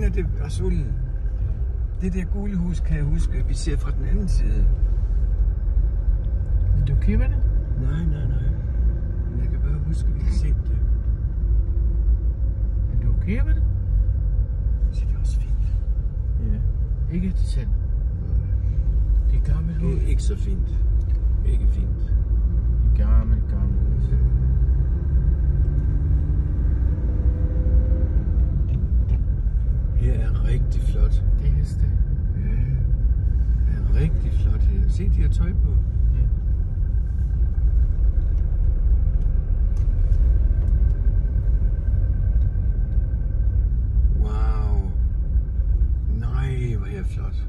det, Rasul. Det der gule hus kan jeg huske, vi ser fra den anden side. Vil du købe det? Nej, nej, nej. Men jeg kan bare huske, at vi har set det. Vil du købe det? Så det er også fint. Ja. Ikke til salg. Det er gammelt hus. Det er ikke så fint. Ikke fint. rigtig flot. Det er heste. Ja, det er rigtig flot her. Se, de har tøj på. Wow. Nej, hvor er flot.